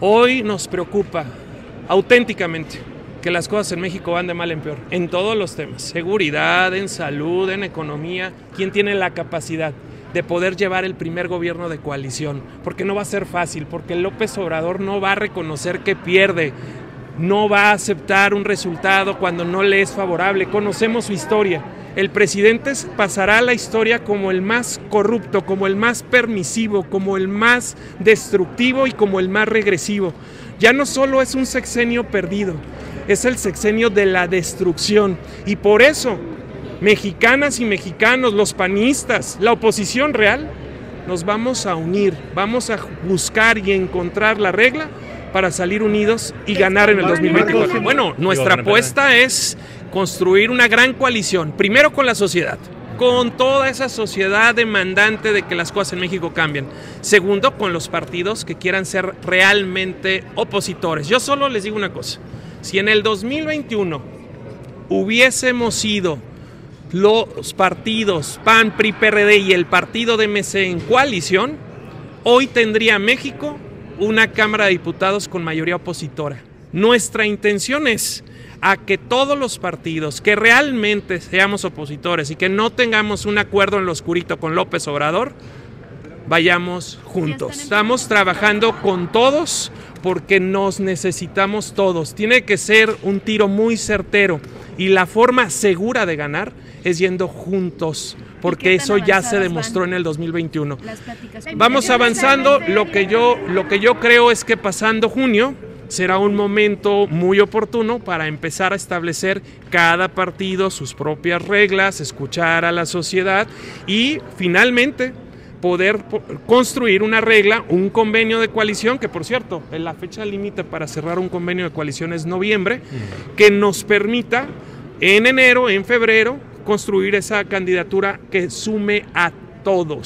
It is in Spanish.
Hoy nos preocupa auténticamente que las cosas en México van de mal en peor, en todos los temas, seguridad, en salud, en economía, ¿quién tiene la capacidad? de poder llevar el primer gobierno de coalición, porque no va a ser fácil, porque López Obrador no va a reconocer que pierde, no va a aceptar un resultado cuando no le es favorable. Conocemos su historia. El presidente pasará a la historia como el más corrupto, como el más permisivo, como el más destructivo y como el más regresivo. Ya no solo es un sexenio perdido, es el sexenio de la destrucción. Y por eso mexicanas y mexicanos, los panistas, la oposición real, nos vamos a unir, vamos a buscar y encontrar la regla para salir unidos y ganar en el 2024. Bueno, nuestra apuesta es construir una gran coalición, primero con la sociedad, con toda esa sociedad demandante de que las cosas en México cambien. Segundo, con los partidos que quieran ser realmente opositores. Yo solo les digo una cosa, si en el 2021 hubiésemos sido los partidos PAN, PRI, PRD y el partido de MC en coalición, hoy tendría México una Cámara de Diputados con mayoría opositora. Nuestra intención es a que todos los partidos que realmente seamos opositores y que no tengamos un acuerdo en lo oscurito con López Obrador, vayamos juntos. Estamos trabajando con todos porque nos necesitamos todos. Tiene que ser un tiro muy certero y la forma segura de ganar es yendo juntos, porque eso ya se demostró en el 2021. Vamos avanzando, lo que yo lo que yo creo es que pasando junio será un momento muy oportuno para empezar a establecer cada partido sus propias reglas, escuchar a la sociedad y finalmente poder construir una regla, un convenio de coalición, que por cierto, la fecha límite para cerrar un convenio de coalición es noviembre, que nos permita en enero, en febrero, construir esa candidatura que sume a todos.